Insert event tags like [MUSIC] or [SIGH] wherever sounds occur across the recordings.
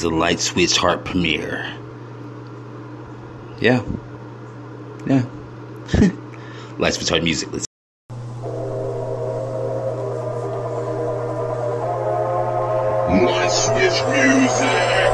the Light Switch Heart premiere. Yeah. Yeah. [LAUGHS] Light Switch Heart music. Let's Light Switch music.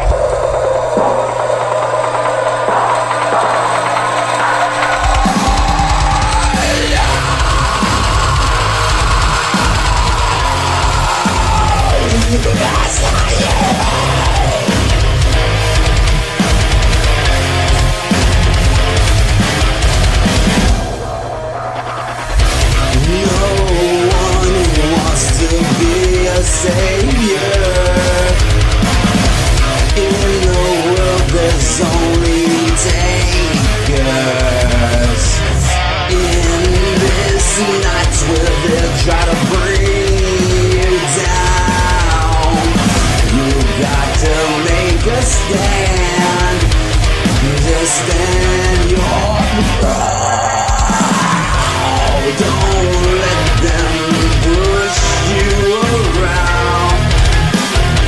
To bring you down. You got to make a stand. Just stand your ground. Don't let them push you around.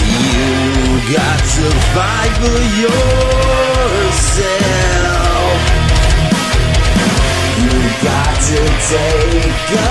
You got to fight for yourself. You got to take a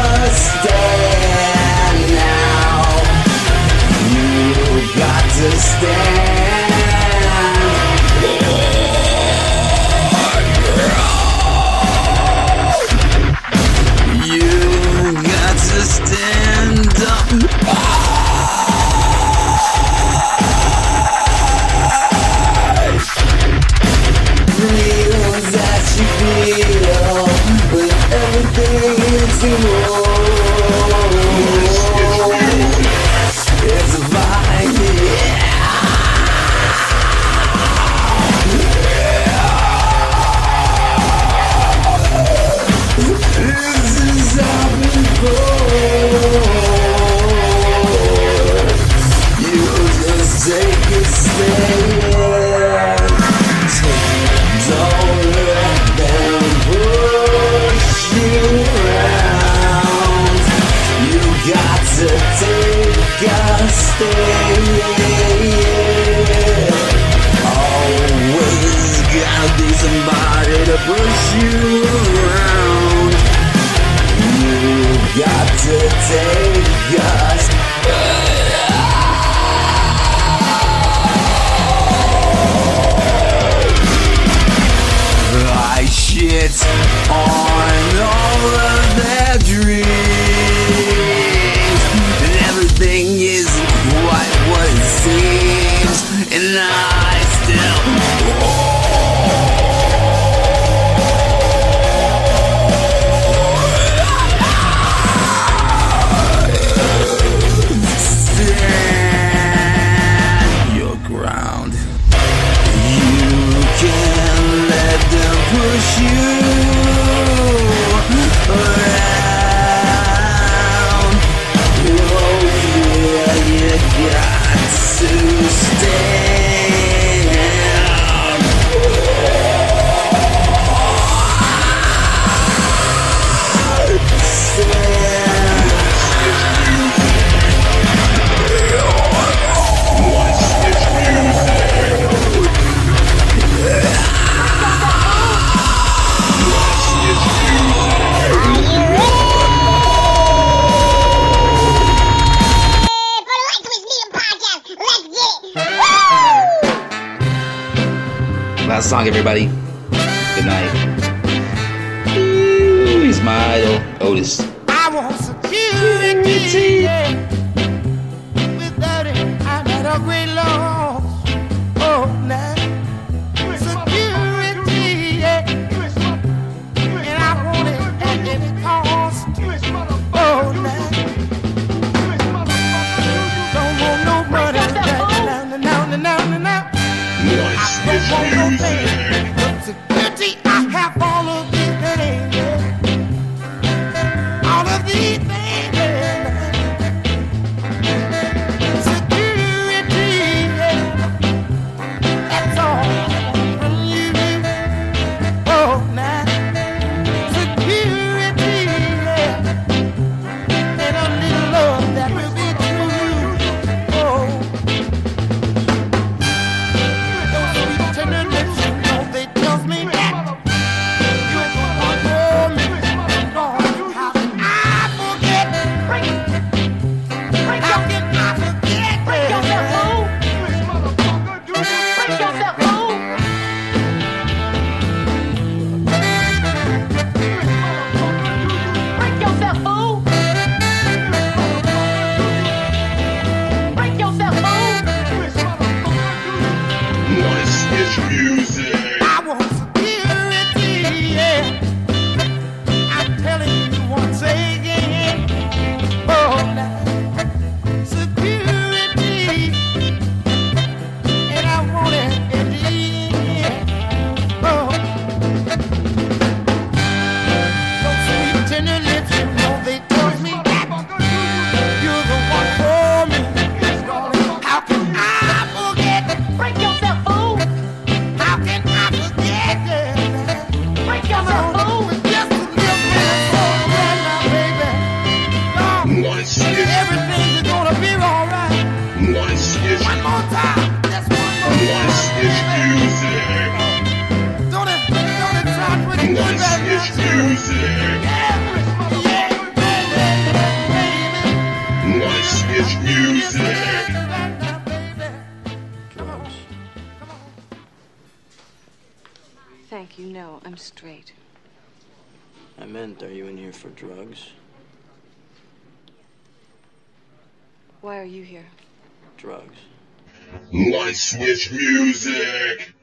you around. You got to take us. I shit on all of their dreams. And everything isn't what it seems. And I still. push you everybody. Good night. Ooh, he's my idol, Otis. I want security. security. Without it, I'm not a great lord. music. Don't it, don't it music. Thank you. No, I'm straight. I meant, are you in here for drugs? Why are you here? Drugs. Light switch music!